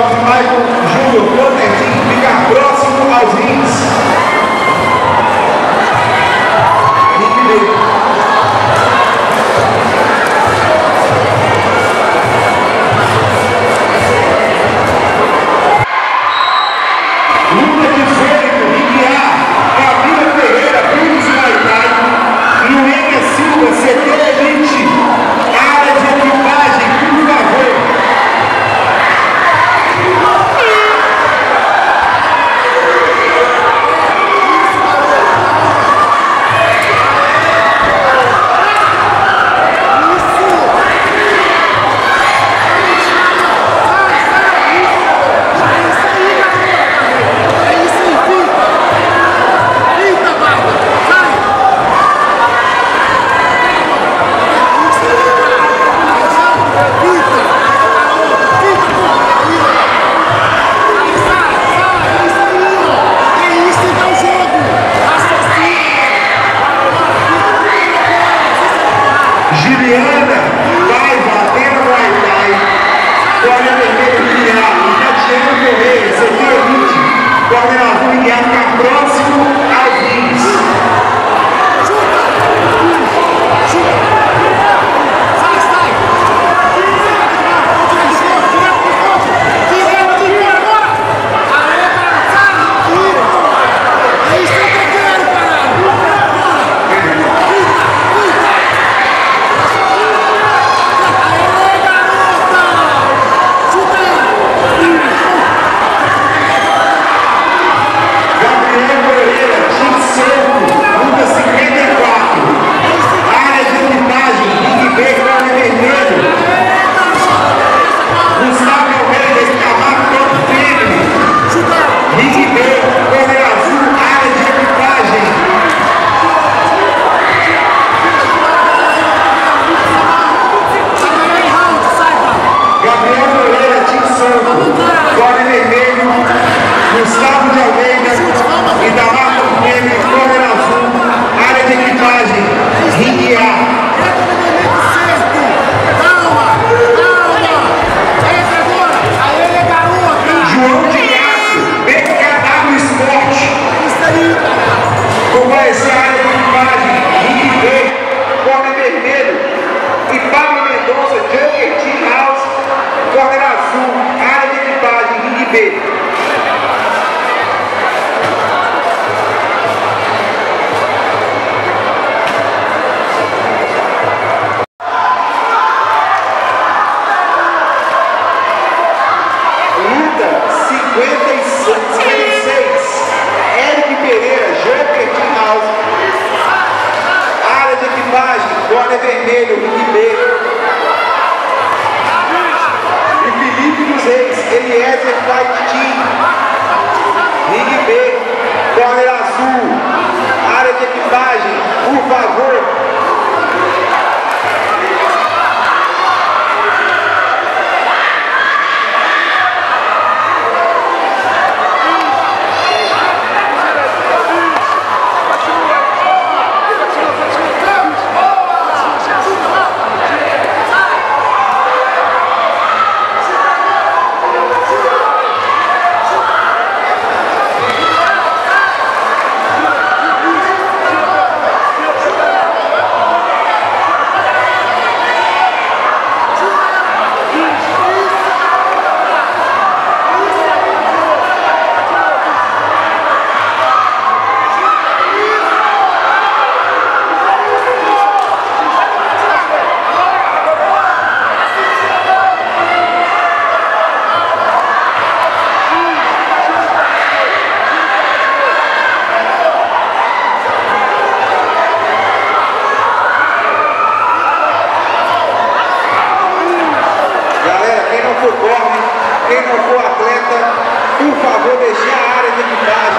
Carlos Maicon Júnior, protegido. Pedro. Equipagem, por favor. Deixe a área de equipagem.